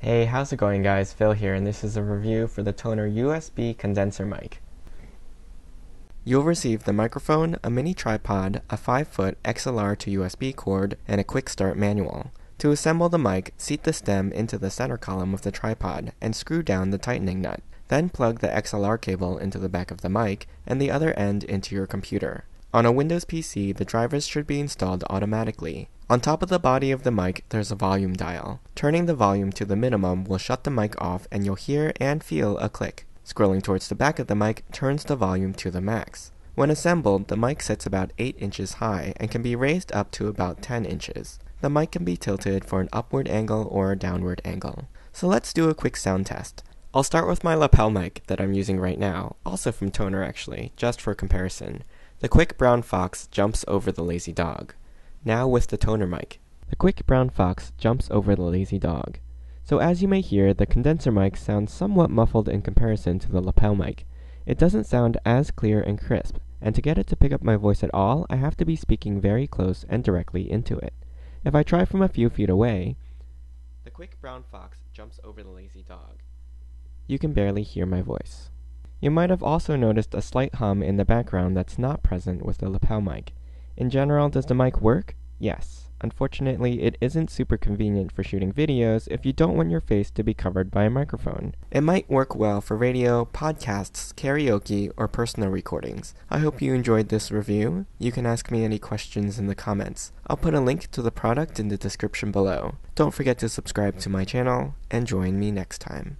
Hey, how's it going guys? Phil here and this is a review for the Tonor USB condenser mic. You'll receive the microphone, a mini tripod, a 5-foot XLR to USB cord, and a quick start manual. To assemble the mic, seat the stem into the center column of the tripod and screw down the tightening nut. Then plug the XLR cable into the back of the mic and the other end into your computer. On a Windows PC, the drivers should be installed automatically. On top of the body of the mic, there's a volume dial. Turning the volume to the minimum will shut the mic off and you'll hear and feel a click. Scrolling towards the back of the mic turns the volume to the max. When assembled, the mic sits about 8 inches high and can be raised up to about 10 inches. The mic can be tilted for an upward angle or a downward angle. So let's do a quick sound test. I'll start with my lapel mic that I'm using right now, also from Tonor actually, just for comparison. The quick brown fox jumps over the lazy dog. Now with the Tonor mic. The quick brown fox jumps over the lazy dog. So as you may hear, the condenser mic sounds somewhat muffled in comparison to the lapel mic. It doesn't sound as clear and crisp, and to get it to pick up my voice at all, I have to be speaking very close and directly into it. If I try from a few feet away, the quick brown fox jumps over the lazy dog. You can barely hear my voice. You might have also noticed a slight hum in the background that's not present with the lapel mic. In general, does the mic work? Yes. Unfortunately, it isn't super convenient for shooting videos if you don't want your face to be covered by a microphone. It might work well for radio, podcasts, karaoke, or personal recordings. I hope you enjoyed this review. You can ask me any questions in the comments. I'll put a link to the product in the description below. Don't forget to subscribe to my channel, and join me next time.